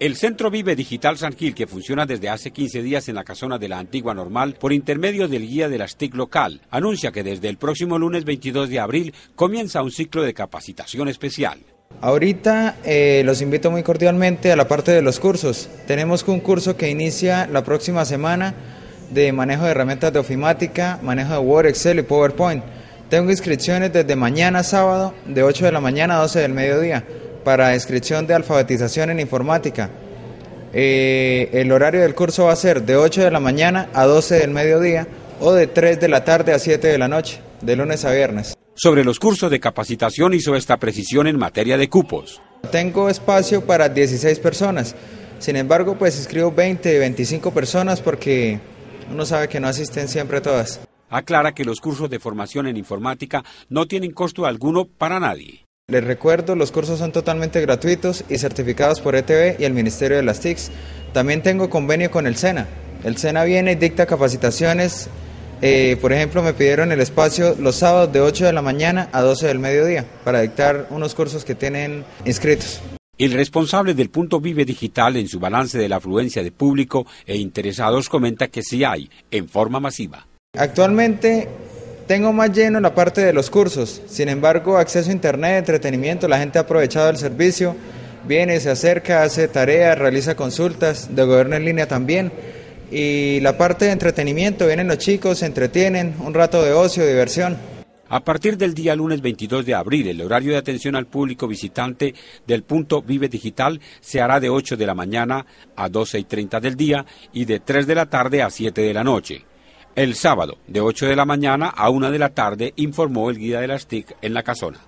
El Centro Vive Digital San Gil, que funciona desde hace 15 días en la casona de la antigua normal por intermedio del guía de la STIC local, anuncia que desde el próximo lunes 22 de abril comienza un ciclo de capacitación especial. Ahorita eh, los invito muy cordialmente a la parte de los cursos. Tenemos un curso que inicia la próxima semana de manejo de herramientas de ofimática, manejo de Word, Excel y PowerPoint. Tengo inscripciones desde mañana sábado de 8 de la mañana a 12 del mediodía para inscripción de alfabetización en informática. Eh, el horario del curso va a ser de 8 de la mañana a 12 del mediodía o de 3 de la tarde a 7 de la noche, de lunes a viernes. Sobre los cursos de capacitación hizo esta precisión en materia de cupos. Tengo espacio para 16 personas, sin embargo pues inscribo 20, 25 personas porque uno sabe que no asisten siempre todas. Aclara que los cursos de formación en informática no tienen costo alguno para nadie. Les recuerdo, los cursos son totalmente gratuitos y certificados por ETV y el Ministerio de las TICs. También tengo convenio con el SENA. El SENA viene y dicta capacitaciones. Eh, por ejemplo, me pidieron el espacio los sábados de 8 de la mañana a 12 del mediodía para dictar unos cursos que tienen inscritos. El responsable del punto Vive Digital en su balance de la afluencia de público e interesados comenta que sí hay, en forma masiva. Actualmente tengo más lleno la parte de los cursos, sin embargo, acceso a internet, entretenimiento, la gente ha aprovechado el servicio, viene, se acerca, hace tareas, realiza consultas, de gobierno en línea también. Y la parte de entretenimiento, vienen los chicos, se entretienen, un rato de ocio, diversión. A partir del día lunes 22 de abril, el horario de atención al público visitante del punto Vive Digital se hará de 8 de la mañana a 12 y 30 del día y de 3 de la tarde a 7 de la noche. El sábado, de 8 de la mañana a 1 de la tarde, informó el guía de las TIC en la casona.